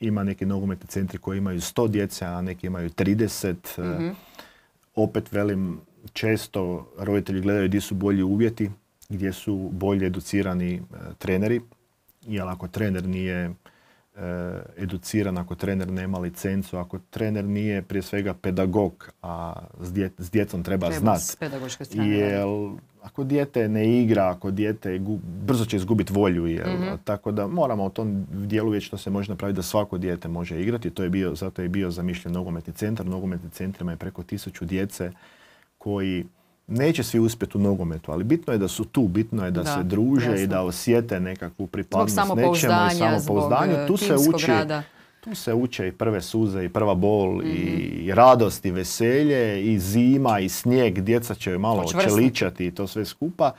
ima neki nogometni centri koji imaju 100 djece, a neki imaju 30. E, opet velim, često roditelji gledaju gdje su bolji uvjeti, gdje su bolje educirani e, treneri, jer ako trener nije E, educiran, ako trener nema licencu, ako trener nije prije svega pedagog, a s, djecom treba, treba znat. Jer ako dijete ne igra, ako dijete brzo će izgubiti volju. Jel? Mhm. Tako da moramo u tom dijelu već što se može napraviti da svako dijete može igrati. To je bio, zato je bio zamišljen nogometni centar. Nogometni centrima je preko tisuću djece koji neće svi uspjeti u nogometu, ali bitno je da su tu, bitno je da, se druže i da osjete nekakvu pripadnost nečemu i samopouzdanju. Tu e, se uči, tu se uče i prve suze i prva bol i mhm. radost i veselje i zima i snijeg. Djeca će malo čeličati i to sve skupa.